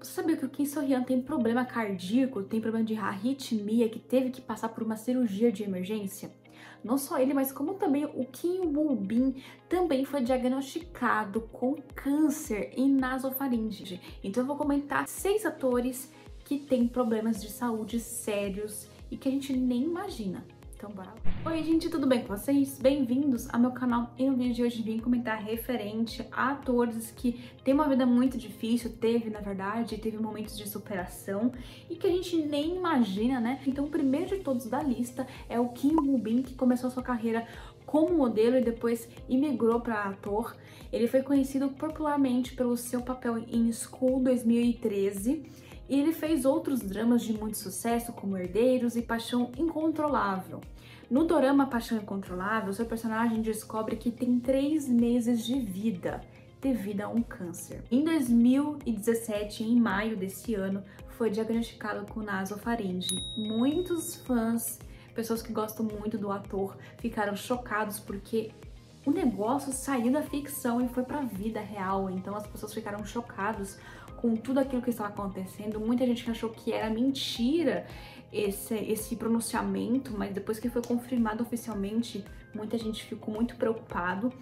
Você sabia que o Kim So-hyun tem problema cardíaco, tem problema de arritmia, que teve que passar por uma cirurgia de emergência? Não só ele, mas como também o Kim Woo-bin também foi diagnosticado com câncer em nasofaringe. Então eu vou comentar seis atores que têm problemas de saúde sérios e que a gente nem imagina. Então bora lá. Oi gente, tudo bem com vocês? Bem-vindos ao meu canal. E no vídeo de hoje vim comentar referente a atores que têm uma vida muito difícil, teve na verdade, teve momentos de superação e que a gente nem imagina, né? Então o primeiro de todos da lista é o Kim Woo-bin, que começou sua carreira como modelo e depois imigrou para ator. Ele foi conhecido popularmente pelo seu papel em School 2013 e ele fez outros dramas de muito sucesso, como Herdeiros e Paixão Incontrolável. No dorama Paixão Incontrolável, seu personagem descobre que tem três meses de vida devido a um câncer. Em 2017, em maio desse ano, foi diagnosticado com nasofaringe. Muitos fãs, pessoas que gostam muito do ator, ficaram chocados porque o negócio saiu da ficção e foi para a vida real. Então as pessoas ficaram chocadas com tudo aquilo que estava acontecendo. Muita gente achou que era mentira esse, esse pronunciamento, mas depois que foi confirmado oficialmente, muita gente ficou muito preocupado.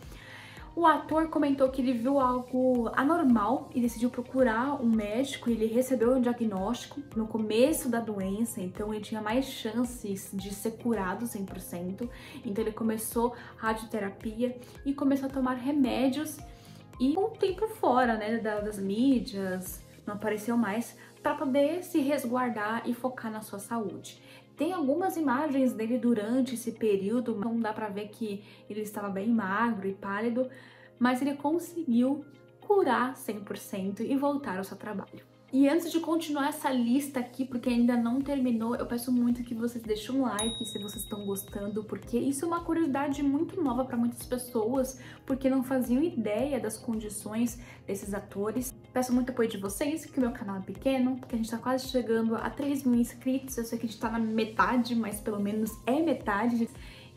O ator comentou que ele viu algo anormal e decidiu procurar um médico. Ele recebeu um diagnóstico no começo da doença, então ele tinha mais chances de ser curado 100%. Então ele começou radioterapia e começou a tomar remédios e um tempo fora, né, das mídias, não apareceu mais, para poder se resguardar e focar na sua saúde. Tem algumas imagens dele durante esse período, não dá para ver que ele estava bem magro e pálido, mas ele conseguiu curar 100% e voltar ao seu trabalho. E antes de continuar essa lista aqui, porque ainda não terminou, eu peço muito que vocês deixem um like se vocês estão gostando, porque isso é uma curiosidade muito nova para muitas pessoas, porque não faziam ideia das condições desses atores. Peço muito apoio de vocês, que o meu canal é pequeno, porque a gente tá quase chegando a 3 mil inscritos, eu sei que a gente tá na metade, mas pelo menos é metade.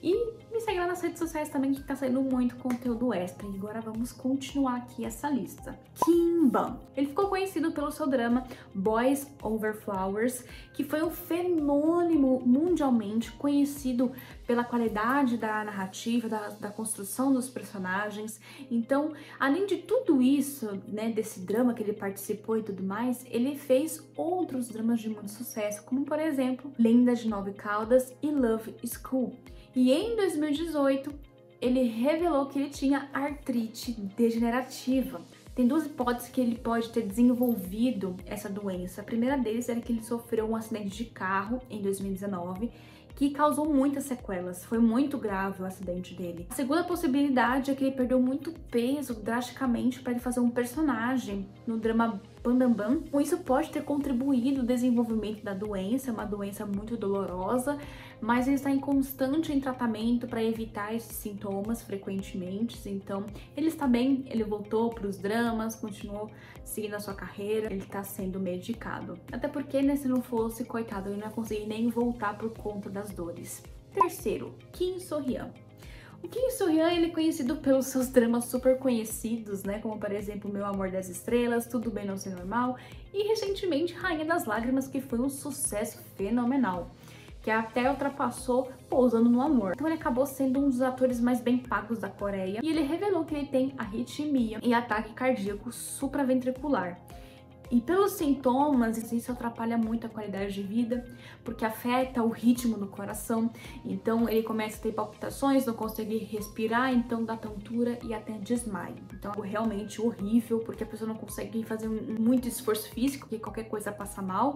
E me segue lá nas redes sociais também que tá saindo muito conteúdo extra. E agora vamos continuar aqui essa lista. Kim Ban. Ele ficou conhecido pelo seu drama Boys Over Flowers, que foi um fenômeno mundialmente conhecido pela qualidade da narrativa, da, da construção dos personagens. Então, além de tudo isso, né, desse drama que ele participou e tudo mais, ele fez outros dramas de muito sucesso, como por exemplo, Lendas de Nove Caldas e Love School. E em 2018, ele revelou que ele tinha artrite degenerativa. Tem duas hipóteses que ele pode ter desenvolvido essa doença. A primeira deles era que ele sofreu um acidente de carro em 2019 que causou muitas sequelas. Foi muito grave o acidente dele. A segunda possibilidade é que ele perdeu muito peso drasticamente para ele fazer um personagem no drama Pandambam. Isso pode ter contribuído no desenvolvimento da doença, é uma doença muito dolorosa, mas ele está em constante em tratamento para evitar esses sintomas frequentemente. Então, ele está bem, ele voltou para os dramas, continuou seguindo a sua carreira, ele está sendo medicado. Até porque, né, se não fosse, coitado, ele não ia conseguir nem voltar por conta das dores. Terceiro, Kim So-hyun. O Kim So-hyun ele é conhecido pelos seus dramas super conhecidos, né, como por exemplo Meu Amor das Estrelas, Tudo Bem Não Ser Normal e recentemente Rainha das Lágrimas, que foi um sucesso fenomenal que até ultrapassou Pousando no Amor. Então ele acabou sendo um dos atores mais bem pagos da Coreia e ele revelou que ele tem arritmia e ataque cardíaco supraventricular. E pelos sintomas, isso atrapalha muito a qualidade de vida, porque afeta o ritmo do coração. Então ele começa a ter palpitações, não consegue respirar, então dá tontura e até desmaio. Então é realmente horrível, porque a pessoa não consegue fazer muito esforço físico, porque qualquer coisa passa mal.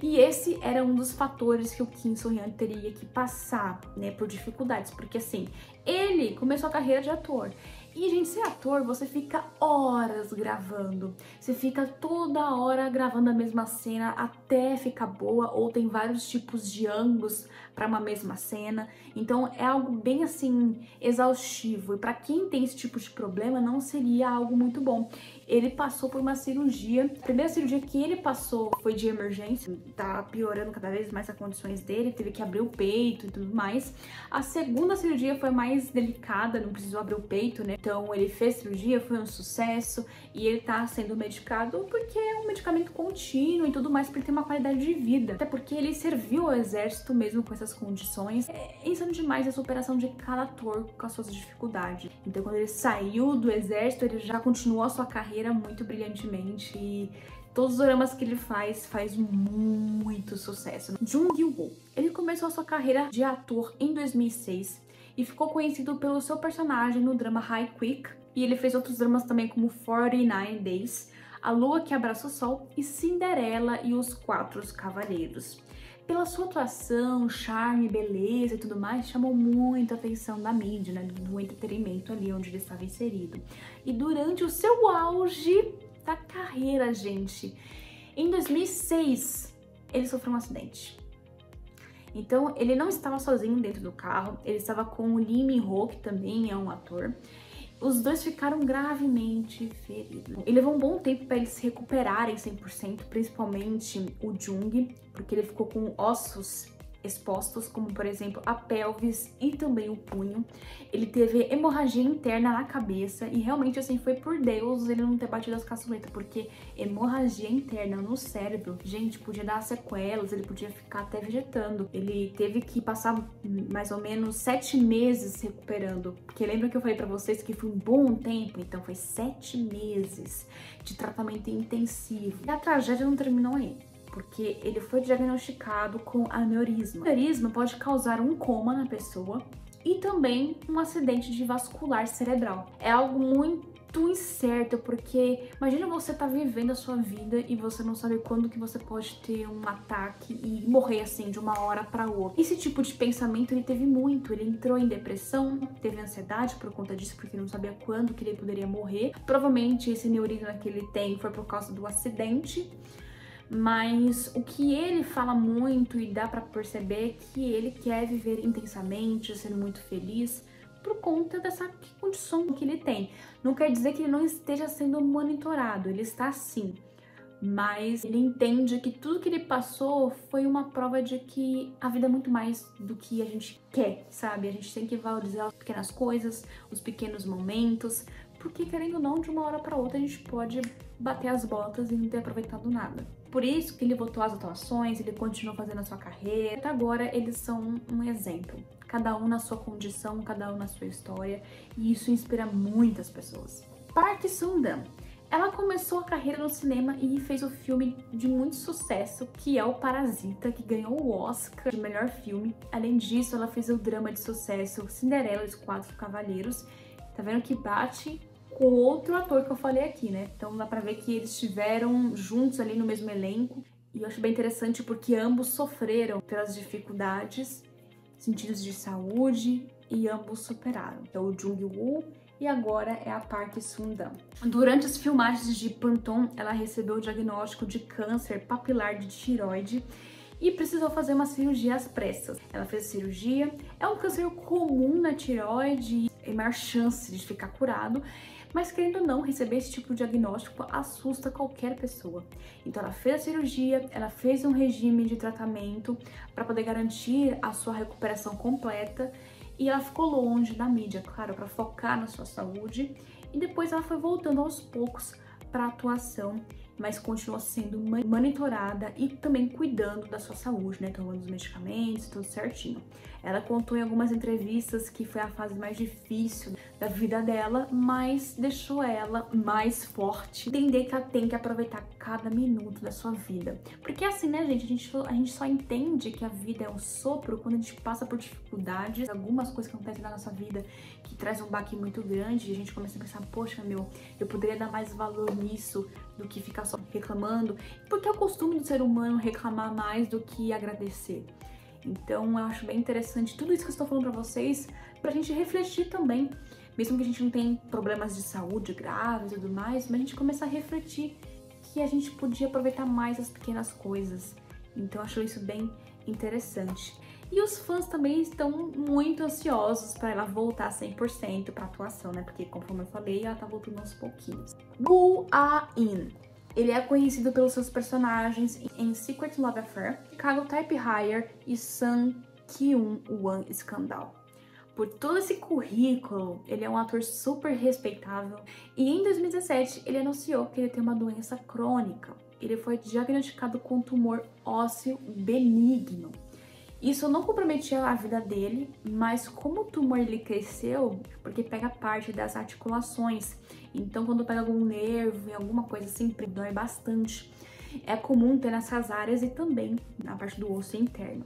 E esse era um dos fatores que o Kim So-hyun teria que passar, né, por dificuldades, porque assim, ele começou a carreira de ator. E, gente, ser ator, você fica horas gravando. Você fica toda hora gravando a mesma cena até ficar boa, ou tem vários tipos de ângulos para uma mesma cena. Então, é algo bem assim exaustivo. E para quem tem esse tipo de problema, não seria algo muito bom. Ele passou por uma cirurgia. A primeira cirurgia que ele passou foi de emergência, tá piorando cada vez mais as condições dele, teve que abrir o peito e tudo mais. A segunda cirurgia foi mais delicada, não precisou abrir o peito, né? Então ele fez cirurgia, foi um sucesso e ele tá sendo medicado porque é um medicamento contínuo e tudo mais para ter uma qualidade de vida. Até porque ele serviu ao exército mesmo com essas condições. É insano demais a superação de cada ator com as suas dificuldades. Então quando ele saiu do exército, ele já continuou a sua carreira muito brilhantemente e todos os dramas que ele faz, faz muito sucesso. Jung Woo, ele começou sua carreira de ator em 2006 e ficou conhecido pelo seu personagem no drama High Quick, e ele fez outros dramas também como 49 Days, A Lua que Abraça o Sol e Cinderela e os Quatro Cavaleiros. Pela sua atuação, charme, beleza e tudo mais, chamou muito a atenção da mídia, né, do entretenimento ali onde ele estava inserido. E durante o seu auge da carreira, gente, em 2006, ele sofreu um acidente. Então, ele não estava sozinho dentro do carro, ele estava com o Lee Min-ho, que também é um ator. Os dois ficaram gravemente feridos. E levou um bom tempo para eles se recuperarem 100%, principalmente o Jung, porque ele ficou com ossos expostos, como por exemplo a pelvis e também o punho. Ele teve hemorragia interna na cabeça e realmente assim foi por Deus ele não ter batido as caçuletas, porque hemorragia interna no cérebro, gente, podia dar sequelas, ele podia ficar até vegetando. Ele teve que passar mais ou menos sete meses recuperando, porque lembra que eu falei para vocês que foi um bom tempo, então foi sete meses de tratamento intensivo. E a tragédia não terminou aí porque ele foi diagnosticado com aneurisma. O aneurisma pode causar um coma na pessoa e também um acidente de vascular cerebral. É algo muito incerto, porque imagina você tá vivendo a sua vida e você não sabe quando que você pode ter um ataque e morrer assim de uma hora para outra. Esse tipo de pensamento ele teve muito, ele entrou em depressão, teve ansiedade por conta disso, porque não sabia quando que ele poderia morrer. Provavelmente esse neurisma que ele tem foi por causa do acidente mas o que ele fala muito e dá para perceber é que ele quer viver intensamente, sendo muito feliz por conta dessa condição que ele tem. Não quer dizer que ele não esteja sendo monitorado, ele está sim. Mas ele entende que tudo que ele passou foi uma prova de que a vida é muito mais do que a gente quer, sabe? A gente tem que valorizar as pequenas coisas, os pequenos momentos, porque querendo ou não, de uma hora para outra a gente pode bater as botas e não ter aproveitado nada. Por isso que ele voltou às atuações, ele continuou fazendo a sua carreira. Até agora eles são um exemplo. Cada um na sua condição, cada um na sua história. E isso inspira muitas pessoas. Park Sundam. Ela começou a carreira no cinema e fez o filme de muito sucesso, que é o Parasita, que ganhou o Oscar de melhor filme. Além disso, ela fez o drama de sucesso Cinderela e os Quatro Cavaleiros. Tá vendo que bate com outro ator que eu falei aqui, né? Então dá pra ver que eles estiveram juntos ali no mesmo elenco. E eu acho bem interessante porque ambos sofreram pelas dificuldades, sentidos de saúde e ambos superaram. Então o Jung Woo e agora é a Park Sun-dam. Durante as filmagens de Panton, ela recebeu o diagnóstico de câncer papilar de tiroide e precisou fazer uma cirurgia às pressas. Ela fez a cirurgia, é um câncer comum na tiroide, e maior chance de ficar curado, mas querendo ou não, receber esse tipo de diagnóstico assusta qualquer pessoa. Então ela fez a cirurgia, ela fez um regime de tratamento para poder garantir a sua recuperação completa e ela ficou longe da mídia, claro, para focar na sua saúde. E depois ela foi voltando aos poucos para atuação mas continua sendo monitorada e também cuidando da sua saúde, né? Tomando os medicamentos, tudo certinho. Ela contou em algumas entrevistas que foi a fase mais difícil da vida dela, mas deixou ela mais forte, entender que ela tem que aproveitar cada minuto da sua vida. Porque assim, né, gente, a gente, a gente só entende que a vida é um sopro quando a gente passa por dificuldades, algumas coisas que acontecem na nossa vida que traz um baque muito grande, e a gente começa a pensar, poxa, meu, eu poderia dar mais valor nisso do que ficar só reclamando, porque é o costume do ser humano reclamar mais do que agradecer. Então eu acho bem interessante tudo isso que eu estou falando para vocês, pra gente refletir também, mesmo que a gente não tenha problemas de saúde graves e tudo mais, mas a gente começar a refletir que a gente podia aproveitar mais as pequenas coisas. Então eu acho isso bem interessante. E os fãs também estão muito ansiosos para ela voltar 100% para atuação, né? Porque, conforme eu falei, ela tá voltando aos pouquinhos. Gu A-in. Ele é conhecido pelos seus personagens em Secret Love Affair, Chicago Type Higher e Sun Kyun Wan Scandal. Por todo esse currículo, ele é um ator super respeitável e em 2017 ele anunciou que ele tem uma doença crônica. Ele foi diagnosticado com tumor ósseo benigno. Isso não comprometia a vida dele, mas como o tumor ele cresceu, porque pega parte das articulações, então quando pega algum nervo e alguma coisa assim, dói bastante é comum ter nessas áreas e também na parte do osso interno.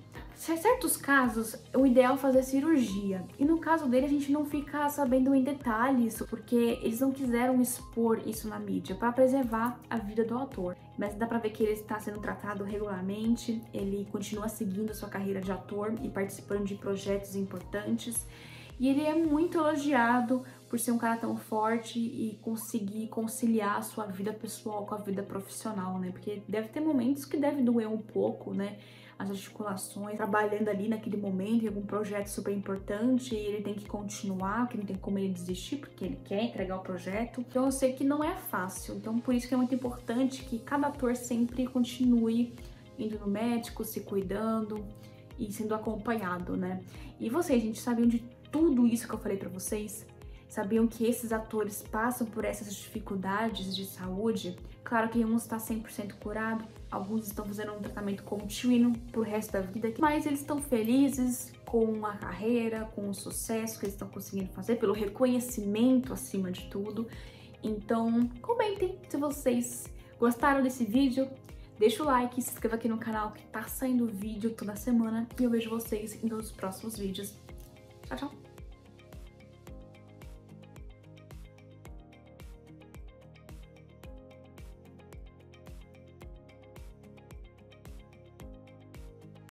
Em certos casos, o ideal é fazer cirurgia. E no caso dele, a gente não fica sabendo em detalhes, porque eles não quiseram expor isso na mídia para preservar a vida do ator. Mas dá pra ver que ele está sendo tratado regularmente, ele continua seguindo sua carreira de ator e participando de projetos importantes. E ele é muito elogiado por ser um cara tão forte e conseguir conciliar a sua vida pessoal com a vida profissional, né? Porque deve ter momentos que deve doer um pouco, né? As articulações, trabalhando ali naquele momento em algum projeto super importante e ele tem que continuar, que não tem como ele desistir porque ele quer entregar o projeto. Então eu sei que não é fácil. Então por isso que é muito importante que cada ator sempre continue indo no médico, se cuidando e sendo acompanhado, né? E vocês, gente, sabiam de tudo isso que eu falei para vocês? Sabiam que esses atores passam por essas dificuldades de saúde? Claro que uns está 100% curado, alguns estão fazendo um tratamento contínuo pro resto da vida, mas eles estão felizes com a carreira, com o sucesso que eles estão conseguindo fazer, pelo reconhecimento acima de tudo. Então, comentem se vocês gostaram desse vídeo, deixa o like, se inscreva aqui no canal que tá saindo vídeo toda semana e eu vejo vocês em todos os próximos vídeos. Tchau, tchau!